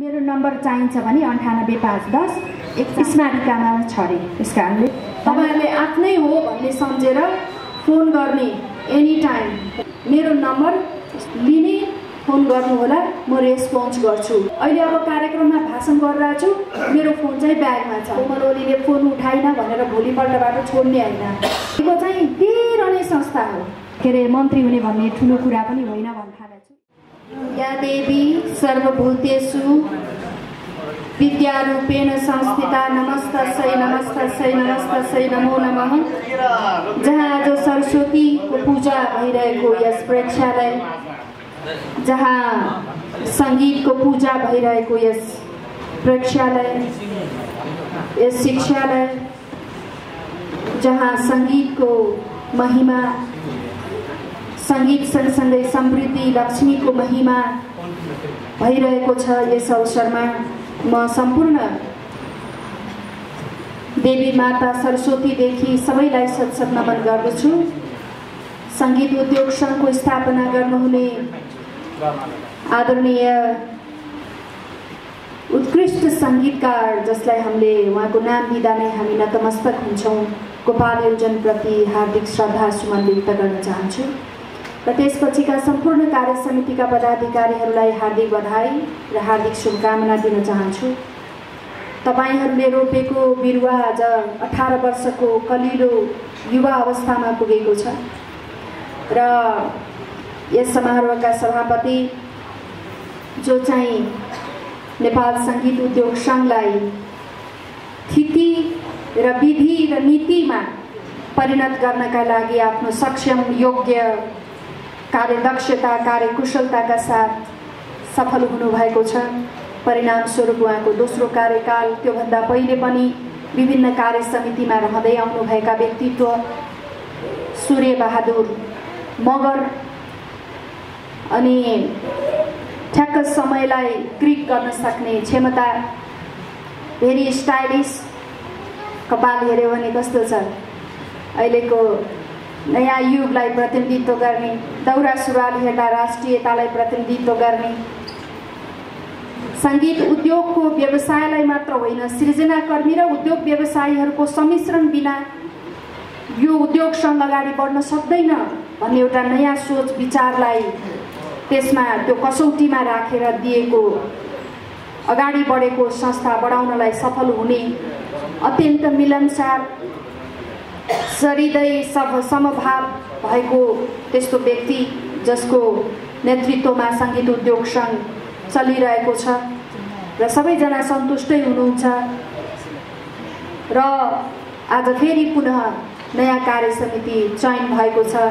मेरो नम्बर चाहिन्छ भने अन्ठानब्बे पाँच दस एक स्मारिकामा छ अरे त्यस कारणले तपाईँहरूले आफ्नै हो भन्ने सम्झेर फोन गर्ने एनी टाइम मेरो नम्बर लिने फोन गर्नुहोला म रेस्पोन्स गर्छु। अहिले अब कार्यक्रममा भाषण गरिरहेको छु मेरो फोन चाहिँ ब्यागमा छ। कोमल ओलीले फोन उठाइन भनेर भोलिपल्टबाट छोड्ने होइन। यो चाहिँ दिइरहने संस्था हो। के अरे मन्त्री हुने भन्ने ठुलो कुरा पनि होइन भन्न। या देवी सर्वभूतेषु विद्यारूपेण संस्थिता नमस्तस्यै नमस्तस्यै नमस्तस्यै नमो नमः। जहाँ आज सरस्वतीको पूजा भइरहेको यस प्रेक्षालय जहाँ सङ्गीतको पूजा भइरहेको यस प्रेक्षालय यस शिक्षालय जहाँ सङ्गीतको महिमा सङ्गीत सँगसँगै समृद्धि लक्ष्मीको महिमा भइरहेको छ यस अवसरमा। म सम्पूर्ण देवी माता सरस्वतीदेखि सबैलाई सत्सत नमन गर्दछु। सङ्गीत उद्योग सङ्घको स्थापना गर्नुहुने आदरणीय उत्कृष्ट सङ्गीतकार जसलाई हामीले उहाँको नाम दिँदा नै हामी नतमस्तक हुन्छौँ गोपाल योजनप्रति हार्दिक श्रद्धा सुमन व्यक्त गर्न चाहन्छु। र त्यसपछिका सम्पूर्ण कार्य समितिका पदाधिकारीहरूलाई हार्दिक बधाई र हार्दिक शुभकामना दिन चाहन्छु। तपाईँहरूले रोपेको बिरुवा आज अठार वर्षको कलिलो युवा अवस्थामा पुगेको छ र यस समारोहका सभापति जो चाहिँ नेपाल सङ्गीत उद्योग सङ्घलाई स्थिति र विधि र नीतिमा परिणत गर्नका लागि आफ्नो सक्षम योग्य कार्यदक्षता कार्यकुशलताका साथ सफल हुनुभएको छ। परिणामस्वरूप उहाँको दोस्रो कार्यकाल त्योभन्दा पहिले पनि विभिन्न कार्य समितिमा रहँदै आउनुभएका व्यक्तित्व सूर्य बहादुर मगर अनि ठ्याक्क समयलाई क्रिक गर्न सक्ने क्षमता भेरी स्टाइलिस कपाल हेऱ्यो भने कस्तो छ? अहिलेको नयाँ युगलाई प्रतिनिधित्व गर्ने दौरा सुरुवाल हेर्दा राष्ट्रियतालाई प्रतिनिधित्व गर्ने। सङ्गीत उद्योगको व्यवसायलाई मात्र होइन सृजनाकर्मी र उद्योग व्यवसायीहरूको सम्मिश्रण बिना यो उद्योग सङ्घ अगाडि बढ्न सक्दैन भन्ने एउटा नयाँ सोच विचारलाई त्यसमा त्यो कसौटीमा राखेर दिएको अगाडि बढेको संस्था बढाउनलाई सफल हुने अत्यन्त मिलनसार सरिदय सब समभाव भएको त्यस्तो व्यक्ति जसको नेतृत्वमा सङ्गीत उद्योग सङ्घ चलिरहेको छ र सबैजना सन्तुष्टै हुनुहुन्छ र आज फेरि पुनः नयाँ कार्य समिति चयन भएको छ।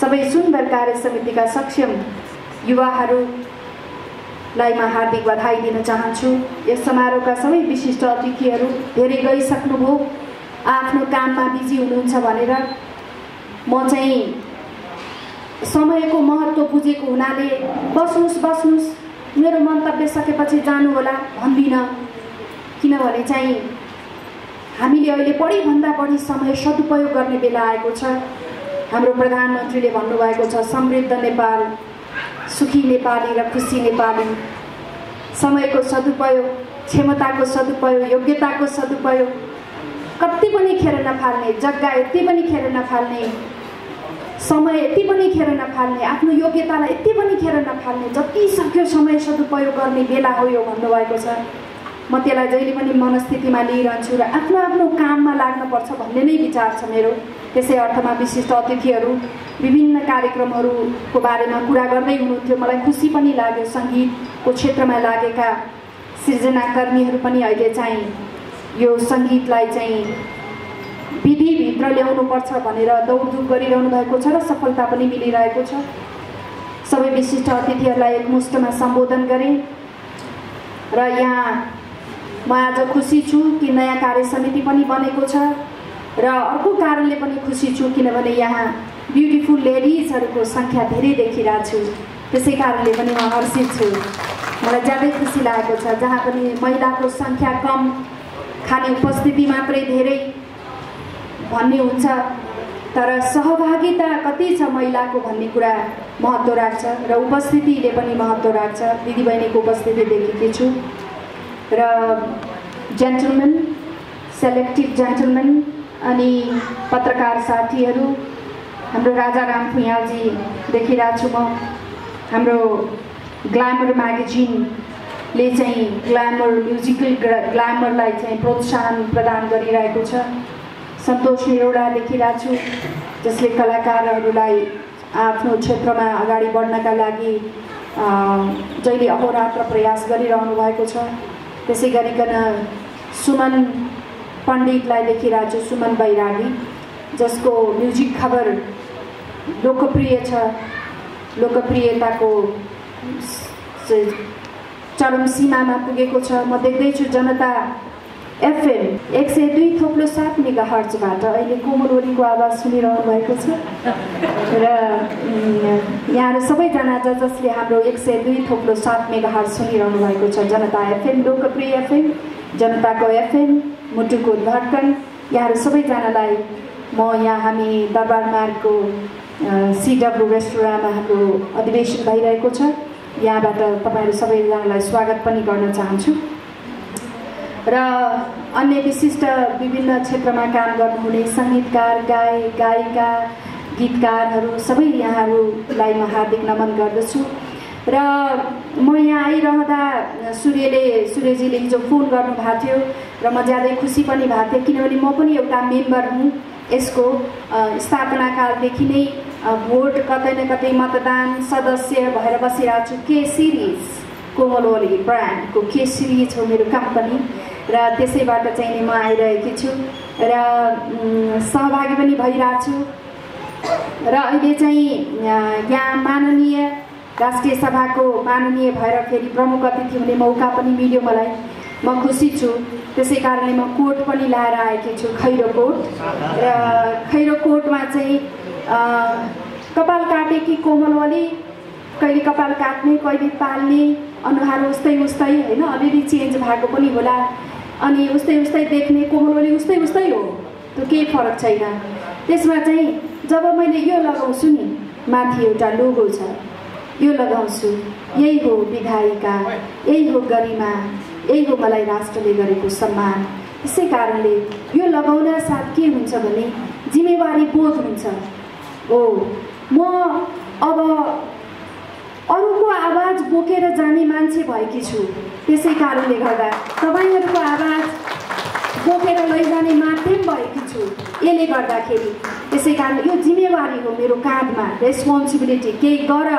सबै सुन्दर कार्य समितिका सक्षम युवाहरूलाई म हार्दिक बधाई दिन चाहन्छु। यस समारोहका सबै विशिष्ट अतिथिहरू धेरै गइसक्नुभयो। आफ्नो काममा बिजी हुनुहुन्छ भनेर म चाहिँ समयको महत्त्व बुझेको हुनाले बस्नुहोस् बस्नुहोस्। मेरो मन्तव्य सकेपछि जानु होला भन्दिनँ। किनभने चाहिँ हामीले अहिले बढीभन्दा बढी समय सदुपयोग गर्ने बेला आएको छ। हाम्रो प्रधानमन्त्रीले भन्नुभएको छ समृद्ध नेपाल सुखी नेपाली र खुसी नेपाली। समयको सदुपयोग क्षमताको सदुपयोग योग्यताको सदुपयोग। कति पनि खेर नफाल्ने जग्गा यति पनि खेर नफाल्ने समय यति पनि खेर नफाल्ने आफ्नो योग्यतालाई यति पनि खेर नफाल्ने जति सक्यो समय सदुपयोग गर्ने बेला हो यो भन्नुभएको छ। म त्यसलाई जहिले पनि मनस्थितिमा लिइरहन्छु र आफ्नो आफ्नो काममा लाग्नुपर्छ भन्ने नै विचार छ मेरो। त्यसै अर्थमा विशिष्ट अतिथिहरू विभिन्न कार्यक्रमहरूको बारेमा कुरा गर्दै हुनुहुन्थ्यो। मलाई खुसी पनि लाग्यो सङ्गीतको क्षेत्रमा लागेका सृजनाकर्मीहरू पनि अहिले चाहिँ यो सङ्गीतलाई चाहिँ विधिभित्र ल्याउनुपर्छ भनेर दौडधुप गरिरहनु भएको छ र सफलता पनि मिलिरहेको छ। सबै विशिष्ट अतिथिहरूलाई एकमुष्टमा सम्बोधन गरेँ र यहाँ म आज खुसी छु कि नयाँ कार्य समिति पनि बनेको छ र अर्को कारणले पनि खुसी छु किनभने यहाँ ब्युटिफुल लेडिजहरूको सङ्ख्या धेरै देखिरहेको छु। त्यसै कारणले पनि म हर्षित छु। मलाई ज्यादै खुसी लागेको छ जहाँ पनि महिलाको सङ्ख्या कम खाने उपस्थिति मात्रै धेरै भन्ने हुन्छ तर सहभागिता कति छ महिलाको भन्ने कुरा महत्त्व राख्छ र उपस्थितिले पनि महत्त्व राख्छ। दिदीबहिनीको उपस्थिति देखेकी छु। र जेन्टलमेन सेलेक्टिभ जेन्टलमेन अनि पत्रकार साथीहरू हाम्रो राजा राम फुयालजी देखिरहेको छु म। हाम्रो ग्ल्यामर म्यागजिनले चाहिँ ग्ल्यामर म्युजिकल ग्ल्यामरलाई चाहिँ प्रोत्साहन प्रदान गरिरहेको छ। सन्तोष निरौडा देखिरहेको छु जसले कलाकारहरूलाई आफ्नो क्षेत्रमा अगाडि बढ्नका लागि जहिले अहोरात्र प्रयास गरिरहनु भएको छ। त्यसै गरिकन सुमन पण्डितलाई देखिरहेको छु सुमन बैरागी जसको म्युजिक खबर लोकप्रिय छ। लोकप्रियताको चरम सीमामा पुगेको छ। म देख्दैछु जनता एफएम एक सय दुई थोप्लो सात मेगा हर्चबाट अहिले कोमलवरीको आवाज सुनिरहनु भएको छ। र यहाँहरू सबैजना ज जसले हाम्रो एक सय दुई थोप्लो सात मेगा हर्च सुनिरहनु भएको छ। जनता एफएम लोकप्रिय एफएम जनताको एफएम मुटुको धड्कन। यहाँहरू सबैजनालाई म यहाँ हामी दरबार मार्गको सिडब्लु रेस्टुराँमा हाम्रो अधिवेशन भइरहेको छ। यहाँबाट तपाईँहरू सबैजनालाई स्वागत पनि गर्न चाहन्छु। र अन्य विशिष्ट विभिन्न क्षेत्रमा काम गर्नुहुने सङ्गीतकार गाय गायिका गीतकारहरू सबै यहाँहरूलाई म हार्दिक नमन गर्दछु। र म यहाँ आइरहँदा सूर्यले सूर्यजीले हिजो फोन गर्नुभएको थियो र म ज्यादै खुसी पनि भएको थिएँ किनभने म पनि एउटा मेम्बर हुँ। यसको स्थापना कालदेखि नै भोट कतै न कतै मतदान सदस्य भएर बसिरहेको छु के सिरिज कोमल ओली ब्रान्डको के सिरिज हो मेरो कम्पनी र त्यसैबाट चाहिँ म आइरहेकी छु र सहभागी पनि भइरहेको छु। र अहिले चाहिँ यहाँ माननीय राष्ट्रिय सभाको माननीय भएर फेरि प्रमुख अतिथि हुने मौका पनि मिल्यो मलाई। म खुसी छु। त्यसै कारणले म कोट पनि लाएर आएकी छु खैरो कोट। र खैरो कोटमा चाहिँ कपाल काटेकी कोमलवली कहिले कपाल काट्ने कहिले पाल्ने अनुहार उस्तै उस्तै होइन? अलिअलि चेन्ज भएको पनि होला। अनि उस्तै उस्तै देख्ने कोमलवली उस्तै उस्तै हो। त्यो केही फरक छैन। त्यसमा चाहिँ जब मैले यो लगाउँछु नि माथि एउटा लोगो छ। यो लगाउँछु। यही हो विधायिका। यही हो गरिमा। यही हो मलाई राष्ट्रले गरेको सम्मान। त्यसै कारणले यो लगाउन साथ के हुन्छ भने जिम्मेवारी बोध हुन्छ। हो। म अब अरूको आवाज बोकेर जाने मान्छे भएकी छु। त्यसै कारणले गर्दा तपाईँहरूको आवाज बोकेर लैजाने माध्यम भएकी छु। यसले गर्दाखेरि त्यसै कारण यो जिम्मेवारी हो मेरो काँधमा। रेस्पोन्सिबिलिटी केही गर।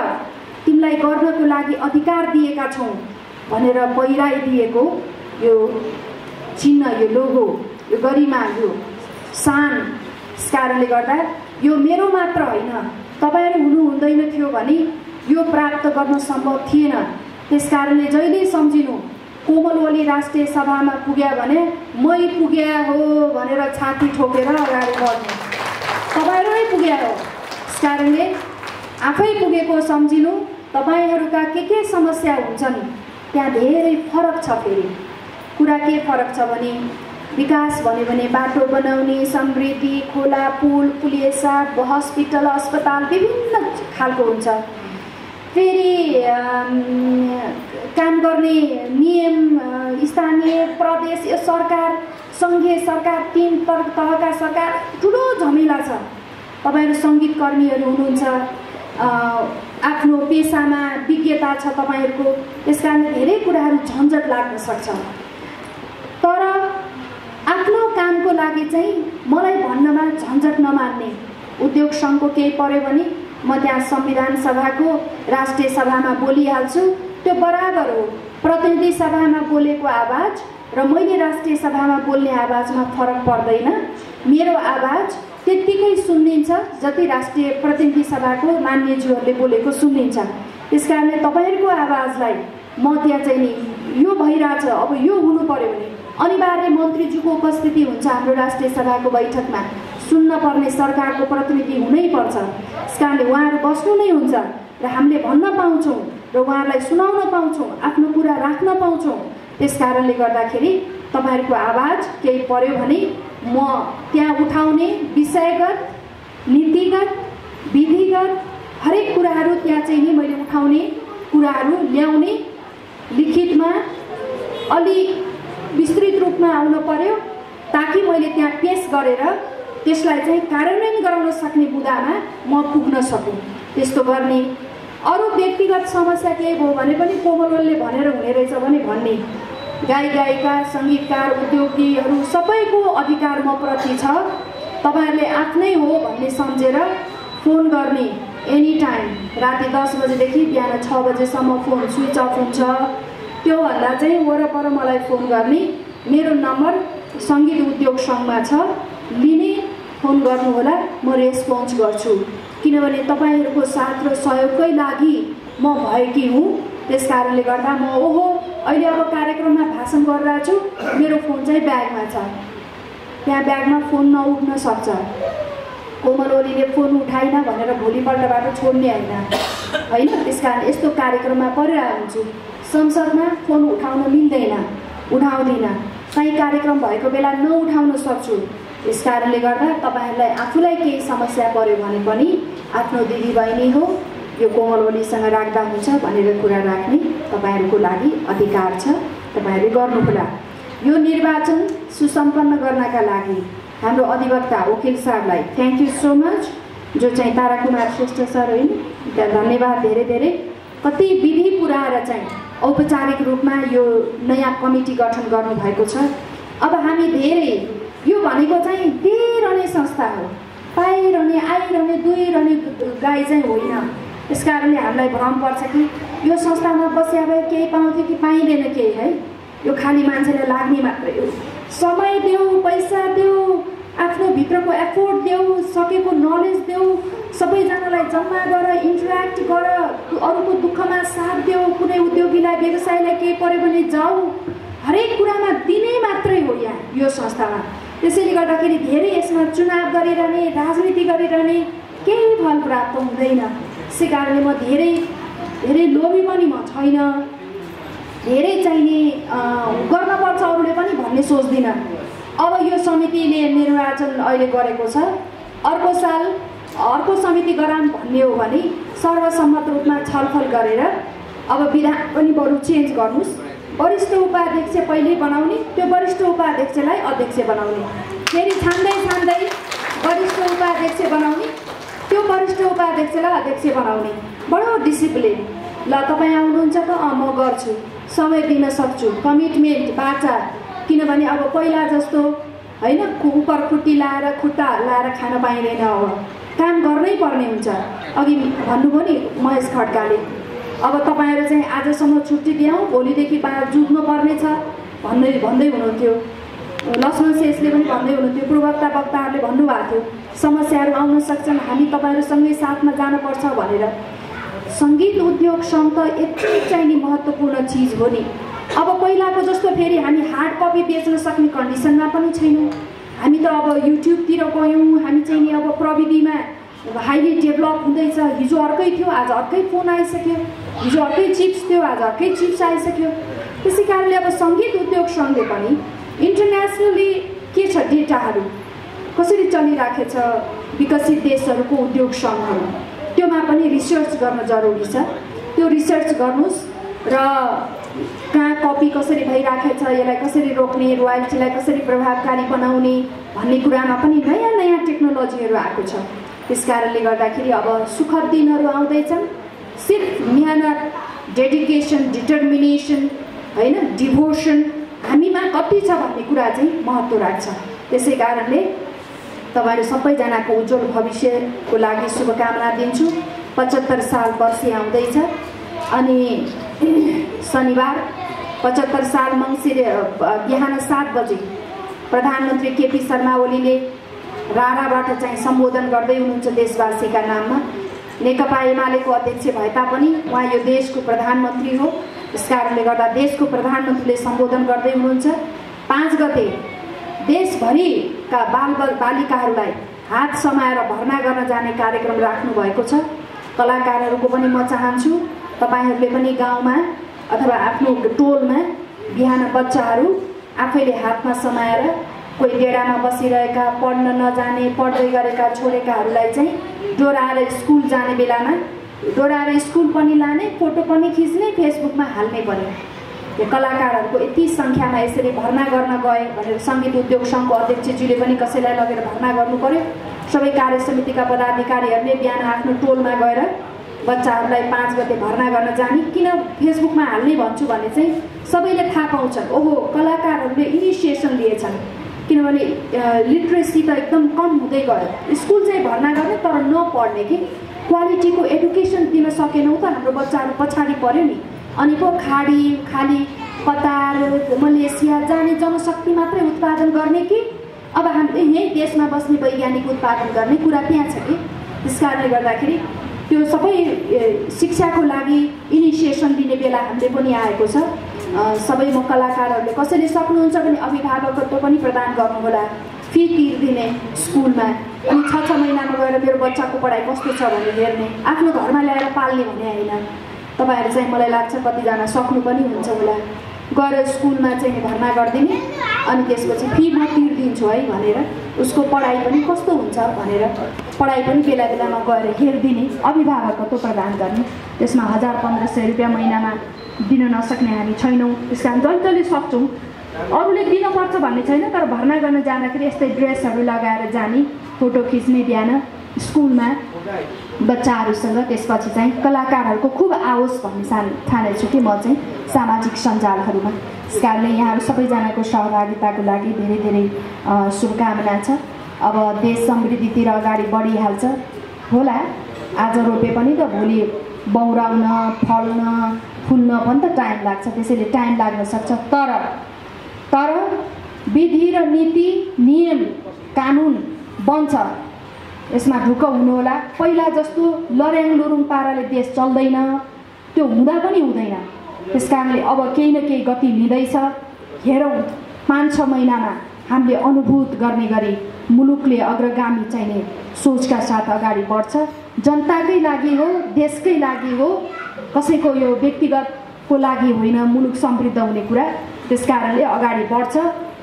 तिमीलाई गर्नको लागि अधिकार दिएका छौँ भनेर पहिराइदिएको यो चिन्ह यो लोगो यो गरिमा यो सान कारणले गर्दा यो मेरो मात्र होइन। तपाईँहरू हुनु हुँदैन थियो भने यो प्राप्त गर्न सम्भव थिएन। त्यस कारणले जहिले सम्झिनु कोमल ओली राष्ट्रिय सभामा पुग्यो भने मै पुग्या हो भनेर छाती ठोकेर अगाडि बढ्नु। तपाईँहरू नै पुग्या हो। त्यस कारणले आफै पुगेको सम्झिनु तपाईँहरूका के के समस्या हुन्छन् त्यहाँ धेरै फरक छ फेरि। कुरा के फरक छ भने विकास भन्यो भने बाटो बनाउने समृद्धि खोला पुल पुलिएसा हस्पिटल अस्पताल विभिन्न खालको हुन्छ। फेरि काम गर्ने नियम स्थानीय प्रदेश यो सरकार सङ्घीय सरकार तिन तहका सरकार ठुलो झमेला छ। तपाईँहरू सङ्गीतकर्मीहरू हुनुहुन्छ आफ्नो पेसामा विज्ञता छ तपाईँहरूको त्यस कारणले धेरै कुराहरू झन्झट लाग्न सक्छ तर आफ्नो कामको लागि चाहिँ मलाई भन्नमा झन्झट नमान्ने। उद्योग सङ्घको केही पऱ्यो भने म त्यहाँ संविधान सभाको राष्ट्रिय सभामा बोलिहाल्छु। त्यो बराबर हो। प्रतिनिधि सभामा बोलेको आवाज र मैले राष्ट्रिय सभामा बोल्ने आवाजमा फरक पर्दैन। मेरो आवाज त्यत्तिकै सुनिन्छ जति राष्ट्रिय प्रतिनिधि सभाको मान्यज्यूहरूले बोलेको सुनिन्छ त्यस कारणले तपाईँहरूको आवाजलाई म त्यहाँ चाहिँ नि यो भइरहेछ। अब यो हुनु पऱ्यो भने अनिवार्य मन्त्रीज्यूको उपस्थिति हुन्छ हाम्रो राष्ट्रिय सभाको बैठकमा। सुन्न पर्ने सरकारको प्रतिनिधि हुनैपर्छ त्यस कारणले उहाँहरू बस्नु नै हुन्छ र हामीले भन्न पाउँछौँ र उहाँहरूलाई सुनाउन पाउँछौँ आफ्नो कुरा राख्न पाउँछौँ। त्यस कारणले गर्दाखेरि तपाईँहरूको आवाज केही पर्यो भने म त्यहाँ उठाउने विषयगत नीतिगत विधिगत हरेक कुराहरू त्यहाँ चाहिँ नि मैले उठाउने कुराहरू ल्याउने लिखितमा अलि विस्तृत रूपमा आउनु पर्यो ताकि मैले त्यहाँ पेस गरेर त्यसलाई चाहिँ कार्यान्वयन गराउन सक्ने बुदामा म पुग्न सकुँ। त्यस्तो गर्ने अरू व्यक्तिगत समस्या केही भयो भने पनि कोमलले भनेर हुने रहेछ भने भन्ने। गाई गायिका सङ्गीतकार उद्योगीहरू सबैको अधिकार म प्रति छ। तपाईँहरूले आफ्नै हो भन्ने सम्झेर फोन गर्ने एनी टाइम राति दस बजेदेखि बिहान छ बजेसम्म फोन स्विच अफ हुन्छ। त्योभन्दा चाहिँ वरपर मलाई फोन गर्ने। मेरो नम्बर सङ्गीत उद्योग सङ्घमा छ। लिने फोन गर्नुहोला म रेस्पोन्स गर्छु। किनभने तपाईँहरूको साथ र सहयोगकै लागि म भएकी हुँ। त्यस कारणले गर्दा म ओहो अहिले अब कार्यक्रममा भाषण गरिरहेको छु। मेरो फोन चाहिँ ब्यागमा छ। त्यहाँ ब्यागमा फोन नउठ्न सक्छ। कोमल ओलीले फोन उठाइन भनेर भोलिपल्टबाट छोड्ने होइन। होइन त्यस कारण यस्तो कार्यक्रममा परिरहेको हुन्छु। संसदमा फोन उठाउन मिल्दैन उठाउँदिनँ। कहीँ कार्यक्रम भएको बेला नउठाउन सक्छु। यस कारणले गर्दा तपाईँहरूलाई आफूलाई केही समस्या पऱ्यो भने पनि आफ्नो दिदीबहिनी हो यो कोमल ओलीसँग राख्दा हुन्छ भनेर कुरा राख्ने तपाईँहरूको लागि अधिकार छ तपाईँहरूले गर्नुहोला। यो निर्वाचन सुसम्पन्न गर्नका लागि हाम्रो अधिवक्ता वकिल साहबलाई थ्याङ्क यू सो मच जो चाहिँ ताराकुमार श्रेष्ठ सर होइन धन्यवाद धेरै धेरै। कति विधि पुऱ्याएर चाहिँ औपचारिक रूपमा यो नयाँ कमिटी गठन गर्नुभएको छ। अब हामी धेरै यो भनेको चाहिँ दिइरहने संस्था हो। पाइरहने आइरहने दुइरहने गाई चाहिँ होइन। त्यस कारणले हामीलाई भ्रम पर्छ कि यो संस्थामा बस्या भए केही पाउँथ्यो कि पाइँदैन केही है? यो खालि मान्छेलाई लाग्ने मात्रै हो। समय देऊ पैसा देऊ आफ्नो भित्रको एफोर्ट देऊ सकेको नलेज देऊ सबैजनालाई जम्मा अरूको दुःखमा साथ देऊ कुनै उद्योगीलाई व्यवसायलाई केही पऱ्यो भने जाऊ। हरेक कुरामा दिने मात्रै हो यहाँ यो संस्थामा। त्यसैले गर्दाखेरि धेरै यसमा चुनाव गरिरहने राजनीति गरिरहने केही फल प्राप्त हुँदैन। त्यसै कारणले म धेरै धेरै लोभी पनि म छैन। धेरै चाहिने गर्नपर्छ अरूले पनि भन्ने सोच्दिनँ। अब यो समितिले निर्वाचन अहिले गरेको छ। अर्को साल अर्को समिति गराम भन्ने हो भने सर्वसम्मत रूपमा छलफल गरेर अब विधान पनि बरु चेन्ज गर्नुहोस्। वरिष्ठ उपाध्यक्ष पहिले बनाउने त्यो वरिष्ठ उपाध्यक्षलाई अध्यक्ष बनाउने। फेरि छान्दै छान्दै वरिष्ठ उपाध्यक्ष बनाउने त्यो वरिष्ठ उपाध्यक्षलाई अध्यक्ष बनाउने। बडो डिसिप्लिन ल तपाईँ आउनुहुन्छ त म गर्छु। समय दिन सक्छु। कमिटमेन्ट बाचा। किनभने अब पहिला जस्तो होइन उपर खुट्टी लाएर खुट्टा लाएर खान पाइँदैन अब। काम गर्नै पर्ने हुन्छ। अघि भन्नुभयो नि महेश खड्काले अब तपाईँहरू चाहिँ आजसम्म छुट्टी दियौँ भोलिदेखि बा जुझ्नु पर्ने छ भन्दै भन्दै हुनुहुन्थ्यो। लक्ष्मण शेषले पनि भन्दै हुनुहुन्थ्यो पूर्वक्ता वक्ताहरूले भन्नुभएको थियो समस्याहरू आउन सक्छन् हामी तपाईँहरूसँगै साथमा जानुपर्छ भनेर। सङ्गीत उद्योग सङ्घ त यति चाहिँ नि महत्त्वपूर्ण चिज हो नि। अब पहिलाको जस्तो फेरि हामी हार्ड कपी बेच्न सक्ने कन्डिसनमा पनि छैनौँ। हामी त अब युट्युबतिर गयौँ हामी चाहिँ नि अब प्रविधिमा हाइली डेभलप हुँदैछ। हिजो अर्कै थियो आज अर्कै फोन आइसक्यो। हिजो अर्कै चिप्स थियो आज अर्कै चिप्स आइसक्यो। त्यसै कारणले अब सङ्गीत उद्योग सङ्घले पनि इन्टरनेसनली के छ डेटाहरू कसरी चलिराखेको छ विकसित देशहरूको उद्योग सङ्घहरू त्योमा पनि रिसर्च गर्न जरुरी छ। त्यो रिसर्च गर्नुहोस्। र कहाँ कपी कसरी भइराखेको छ यसलाई कसरी रोक्ने रोयल्टीलाई कसरी प्रभावकारी बनाउने भन्ने कुरामा पनि नयाँ नयाँ टेक्नोलोजीहरू आएको छ। त्यस कारणले गर्दाखेरि अब सुखद दिनहरू आउँदैछन्। सिर्फ मिहिनेत डेडिकेसन डिटर्मिनेसन होइन डिभोसन हामीमा कति छ भन्ने कुरा चाहिँ महत्त्व राख्छ। त्यसै कारणले तपाईँहरू सबैजनाको उज्जवल भविष्यको लागि शुभकामना दिन्छु। पचहत्तर साल वर्षे आउँदैछ। अनि शनिबार पचहत्तर साल मङ्सिर बिहान सात बजे प्रधानमन्त्री केपी शर्मा ओलीले राराबाट चाहिँ सम्बोधन गर्दै हुनुहुन्छ देशवासीका नाममा। नेकपा एमालेको अध्यक्ष भए तापनि उहाँ यो देशको प्रधानमन्त्री हो। यस कारणले गर्दा देशको प्रधानमन्त्रीले सम्बोधन गर्दै हुनुहुन्छ। पाँच गते देशभरिका बाल बालिकाहरूलाई हात समाएर भर्ना गर्न जाने कार्यक्रम राख्नु भएको छ। कलाकारहरूको पनि म चाहन्छु। तपाईँहरूले पनि गाउँमा अथवा आफ्नो टोलमा बिहान बच्चाहरू आफैले हातमा समाएर कोही डेडामा बसिरहेका पढ्न नजाने पढ्दै गरेका छोडेकाहरूलाई चाहिँ डोराएर स्कुल जाने बेलामा डोराएर स्कुल पनि लाने फोटो पनि खिच्ने फेसबुकमा हाल्ने पनि यो कलाकारहरूको यति सङ्ख्यामा यसरी भर्ना गर्न गए भनेर सङ्गीत उद्योग सङ्घको अध्यक्षज्यूले पनि कसैलाई लगेर भर्ना गर्नु पर्यो। सबै कार्य समितिका पदाधिकारीहरूले बिहान आफ्नो टोलमा गएर बच्चाहरूलाई पाँच गते भर्ना गर्न जाने। किन फेसबुकमा हाल्ने भन्छु भने चाहिँ सबैले थाहा पाउँछन्। ओहो कलाकारहरूले इनिसिएसन लिएछन्। किनभने लिट्रेसी त एकदम कम हुँदै गयो। स्कुल चाहिँ भर्ना गर्ने तर नपढ्ने कि? क्वालिटीको एडुकेसन दिन सकेनौँ त हाम्रो बच्चाहरू पछाडि पऱ्यो नि। अनि पो खाडी खाली कतार मलेसिया जाने जनशक्ति मात्रै उत्पादन गर्ने कि? अब हामीले यहीँ देशमा बस्ने वैज्ञानिक उत्पादन गर्ने कुरा त्यहाँ छ कि? त्यस कारणले गर्दाखेरि त्यो सबै शिक्षाको लागि इनिसिएसन दिने बेला हामीले पनि आएको छ। सबै म कलाकारहरूले कसैले सक्नुहुन्छ भने अभिभावकत्व पनि प्रदान गर्नुहोला। फी तिर्दिने स्कुलमा। अनि छ छ महिनामा गएर मेरो बच्चाको पढाइ कस्तो छ भनेर हेर्ने। आफ्नो घरमा ल्याएर पाल्ने भने होइन। तपाईँहरू चाहिँ मलाई लाग्छ कतिजना सक्नु पनि हुन्छ होला। गएर स्कुलमा चाहिँ भर्ना गरिदिने। अनि त्यसपछि फी म तिर्दिन्छु है भनेर। उसको पढाइ पनि कस्तो हुन्छ भनेर पढाइ पनि बेला बेलामा गएर हेरिदिने अभिभावकत्व प्रदान गर्ने। त्यसमा हजार पन्ध्र सय रुपियाँ महिनामा दिन नसक्ने हामी छैनौँ। त्यस कारण जहिले सक्छौँ। अरूले दिनुपर्छ भन्ने छैन तर भर्ना गर्न जाँदाखेरि यस्तै ड्रेसहरू लगाएर जाने फोटो खिच्ने बिहान स्कुलमा बच्चाहरूसँग त्यसपछि चाहिँ कलाकारहरूको खुब आओस् भन्ने सा ठानेछु कि म चाहिँ सामाजिक सञ्जालहरूमा। त्यस कारणले यहाँहरू सबैजनाको सहभागिताको लागि धेरै धेरै शुभकामना छ। अब देश समृद्धितिर अगाडि बढिहाल्छ। होला आज रोपे पनि त भोलि बौराउन फल्न फुल्न पनि त टाइम लाग्छ त्यसैले टाइम लाग्न सक्छ। तर तर विधि र नीति नियम कानुन बन्छ। यसमा ढुक्क हुनुहोला पहिला जस्तो लर्याङ लुरुङ पाराले देश चल्दैन त्यो हुँदा पनि हुँदैन। त्यस कारणले अब केही न केही गति लिँदैछ। हेरौँ पाँच छ महिनामा हामीले अनुभूत गर्ने गरी मुलुकले अग्रगामी चाहिने सोचका साथ अगाडि बढ्छ। जनताकै लागि हो देशकै लागि हो कसैको यो व्यक्तिगतको लागि होइन मुलुक समृद्ध हुने कुरा त्यस कारणले अगाडि बढ्छ।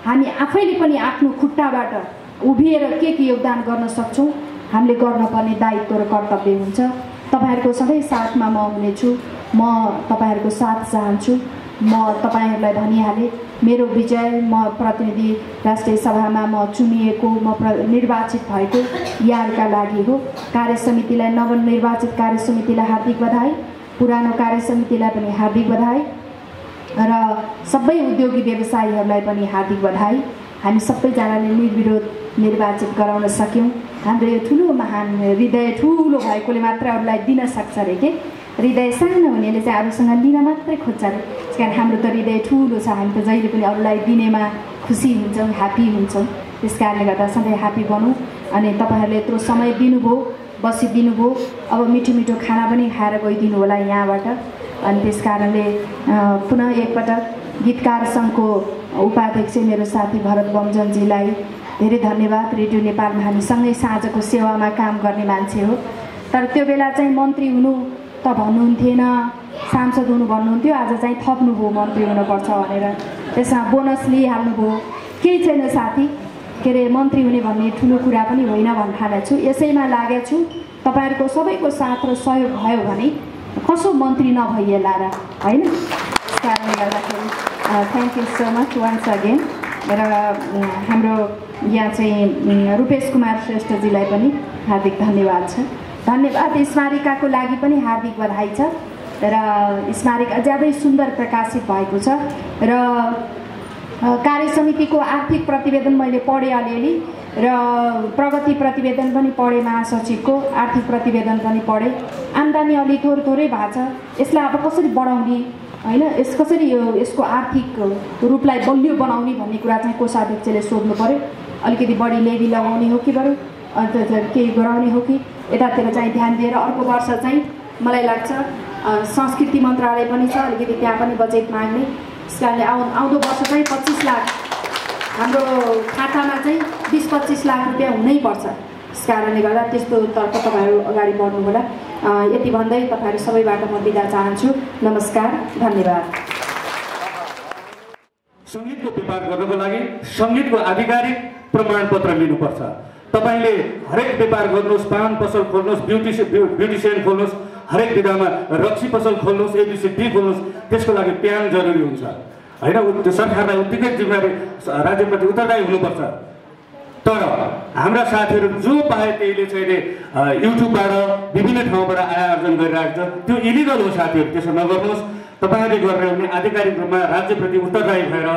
हामी आफैले पनि आफ्नो खुट्टाबाट उभिएर के के योगदान गर्न सक्छौँ हामीले गर्नुपर्ने दायित्व र कर्तव्य हुन्छ। तपाईँहरूको सधैँ साथमा म हुनेछु। म तपाईँहरूको साथ चाहन्छु। म तपाईँहरूलाई भनिहालेँ मेरो विजय म प्रतिनिधि राष्ट्रिय सभामा म चुनिएको म प्र निर्वाचित भएको यहाँहरूका लागि हो। कार्य समितिलाई नवनिर्वाचित कार्य समितिलाई हार्दिक बधाई पुरानो कार्य समितिलाई पनि हार्दिक बधाई र सबै उद्योगी व्यवसायीहरूलाई पनि हार्दिक बधाई। हामी सबैजनाले निर्विरोध निर्वाचित गराउन सक्यौँ। हाम्रो यो ठुलो महान हृदय ठुलो भएकोले मात्र अरूलाई दिन सक्छ अरे के? हृदय सानो हुनेले चाहिँ अरूसँग लिन मात्रै खोज्छ अरे त्यस कारण हाम्रो त हृदय ठुलो छ हामी त जहिले पनि अरूलाई दिनेमा खुसी हुन्छौँ ह्याप्पी हुन्छौँ। त्यस कारणले गर्दा सधैँ ह्याप्पी बनौँ अनि तपाईँहरूले यत्रो समय दिनुभयो बसिदिनु भयो अब मिठो मिठो खाना पनि खाएर गइदिनु होला यहाँबाट। अनि त्यस कारणले पुनः एकपटक गीतकार सङ्घको उपाध्यक्ष मेरो साथी भरत बमजनजीलाई धेरै धन्यवाद। रेडियो नेपालमा हामी सँगै साँझको सेवामा काम गर्ने मान्छे हो। तर त्यो बेला चाहिँ मन्त्री हुनु त भन्नुहुन्थेन। सांसद हुनु भन्नुहुन्थ्यो आज चाहिँ थप्नुभयो मन्त्री हुनुपर्छ भनेर। त्यसमा बोनस लिइहाल्नुभयो। केही छैन साथी। के अरे मन्त्री हुने भन्ने ठुलो कुरा पनि होइन भन्न ठानेको छु यसैमा लागेको छु तपाईँहरूको सबैको साथ र सहयोग भयो भने कसो मन्त्री नभइएला र होइन? त्यस कारणले गर्दाखेरि thank you so much once again र हाम्रो यहाँ चाहिँ रूपेश कुमार श्रेष्ठजीलाई पनि हार्दिक धन्यवाद छ। धन्यवाद। स्मारिकाको लागि पनि हार्दिक बधाई छ र स्मारिका ज्यादै सुन्दर प्रकाशित भएको छ र कार्य समितिको आर्थिक प्रतिवेदन मैले पढेँ अलिअलि र प्रगति प्रतिवेदन पनि पढेँ महासचिवको आर्थिक प्रतिवेदन पनि पढेँ। आम्दानी अलि थोरै थोरै भएको छ। यसलाई अब कसरी बढाउने होइन यस कसरी यो यसको आर्थिक रूपलाई बलियो बनाउने भन्ने कुरा चाहिँ कोषाध्यक्षले सोध्नु पऱ्यो अलिकति बढी लेबी लगाउने हो कि बरु अन्त केही गराउने हो कि? यतातिर चाहिँ ध्यान दिएर अर्को वर्ष चाहिँ मलाई लाग्छ संस्कृति मन्त्रालय पनि छ। अलिकति त्यहाँ पनि बजेट माग्ने। त्यस कारणले आउ आउँदो वर्ष चाहिँ पच्चिस लाख हाम्रो खातामा चाहिँ बिस पच्चिस लाख रुपियाँ हुनैपर्छ त्यस कारणले गर्दा त्यस्तोतर्फ तपाईँहरू अगाडि बढ्नु होला यति भन्दै तपाईँहरू सबैबाट म बिदा चाहन्छु। नमस्कार धन्यवाद। सङ्गीतको व्यापार गर्नको लागि सङ्गीतको आधिकारिक प्रमाणपत्र लिनुपर्छ। तपाईँले हरेक व्यापार गर्नुहोस् पान पसल खोल्नुहोस् ब्युटी ब्युटिसियन खोल्नुहोस् हरेक विधामा रक्सी पसल खोल्नुहोस् एबिसी टी खोल्नुहोस् त्यसको लागि प्यान जरुरी हुन्छ। होइन त्यो सरकारलाई उत्तिकै जिम्मेवारी राज्यप्रति उत्तरदायी हुनुपर्छ। तर हाम्रा साथीहरू जो पाए त्यहीले चाहिँ युट्युबबाट विभिन्न ठाउँबाट आय आर्जन गरिरहेको छ त्यो इलिगल हो साथीहरू त्यसो नगर्नुहोस्। तपाईँहरूले गरेर भने आधिकारिक रूपमा राज्यप्रति उत्तरदायी भएर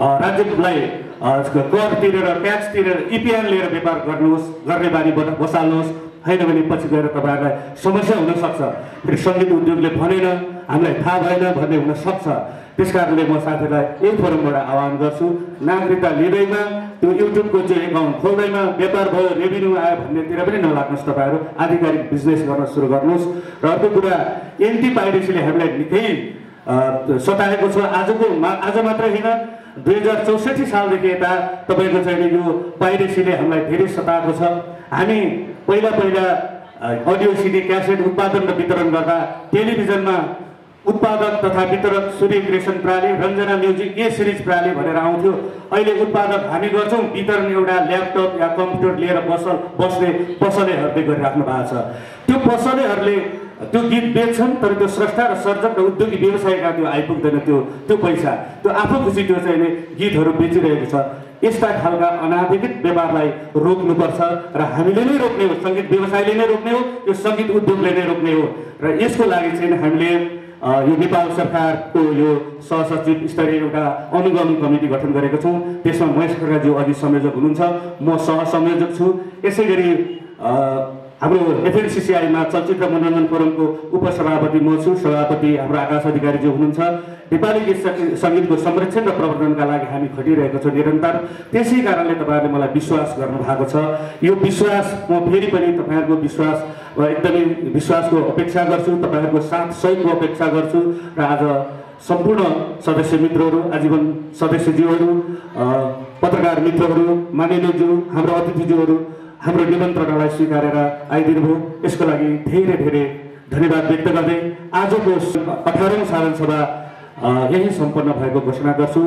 राज्यलाई कर तिरेर ट्याक्स तिरेर इपिआर लिएर व्यापार गर्नुहोस् गर्ने बानी बसाल्नुहोस्। होइन भने पछि गएर तपाईँहरूलाई समस्या हुनसक्छ फेरि सङ्गीत उद्योगले भनेन हामीलाई थाहा भएन भन्ने हुनसक्छ त्यस कारणले म साथीलाई यही फोरमबाट आह्वान गर्छु। नागरिकता लिँदैमा त्यो युट्युबको चाहिँ एकाउन्ट खोल्दैमा व्यापार भयो रेभिन्यू आयो भन्नेतिर पनि नलाग्नुहोस् तपाईँहरू। आधिकारिक बिजनेस गर्न सुरु गर्नुहोस्। र अर्को कुरा एन्टी पाइरेसीले हामीलाई निकै सताएको छ। आजको आज मात्रै होइन। दुई हजार चौसठी सालदेखि यता तपाईँको चाहिँ यो पाइरेसीले हामीलाई धेरै सताएको छ। हामी पहिला पहिला अडियो सिडी क्यासेट उत्पादन र वितरण गर्दा टेलिभिजनमा उत्पादक तथा वितरक सूर्य क्रिएसन प्रणाली रञ्जना म्युजिक ए सिरिज प्रणाली भनेर आउँथ्यो। अहिले उत्पादक हामी गर्छौँ वितरण एउटा ल्यापटप या कम्प्युटर लिएर पसल बस्ने पसलेहरूले गरिराख्नु भएको छ। त्यो पसलेहरूले त्यो गीत बेच्छन् तर त्यो स्रष्टा र सर्जक र उद्योगी व्यवसायका त्यो आइपुग्दैन त्यो त्यो पैसा। त्यो आफू खुसी त्यो चाहिँ गीतहरू बेचिरहेको छ। यस्ता खालका अनाधिकृत व्यापारलाई रोक्नुपर्छ र हामीले नै रोक्ने हो सङ्गीत व्यवसायले नै रोक्ने हो यो सङ्गीत उद्योगले नै रोक्ने हो। र यसको लागि चाहिँ हामीले यो नेपाल सरकारको यो सहसचिव स्तरीय एउटा अनुगमन कमिटी गठन गरेको छौँ। त्यसमा महेश खड्काज्यू अघि संयोजक हुनुहुन्छ। म सहसंयोजक छु। यसै गरी हाम्रो एफएनसिसिआईमा चलचित्र मनोरञ्जन फोरमको उपसभापति म छु। सभापति हाम्रो आकाश अधिकारीज्यू हुनुहुन्छ। नेपाली गीत सङ्गीतको संरक्षण र प्रवर्धनका लागि हामी खटिरहेको छौँ निरन्तर। त्यसै कारणले तपाईँहरूले मलाई विश्वास गर्नु भएको छ। यो विश्वास म फेरि पनि तपाईँहरूको विश्वास एकदमै विश्वासको अपेक्षा गर्छु। तपाईँहरूको साथ सहयोगको अपेक्षा गर्छु। र आज सम्पूर्ण सदस्य मित्रहरू आजीवन सदस्यज्यूहरू पत्रकार मित्रहरू मानिलोज्यू हाम्रो अतिथिज्यूहरू हाम्रो निमन्त्रणालाई स्वीकारेर आइदिनु भयो यसको लागि धेरै धेरै धन्यवाद व्यक्त गर्दै आजको अठारौँ साधारण सभा यही सम्पन्न भएको घोषणा गर्छु।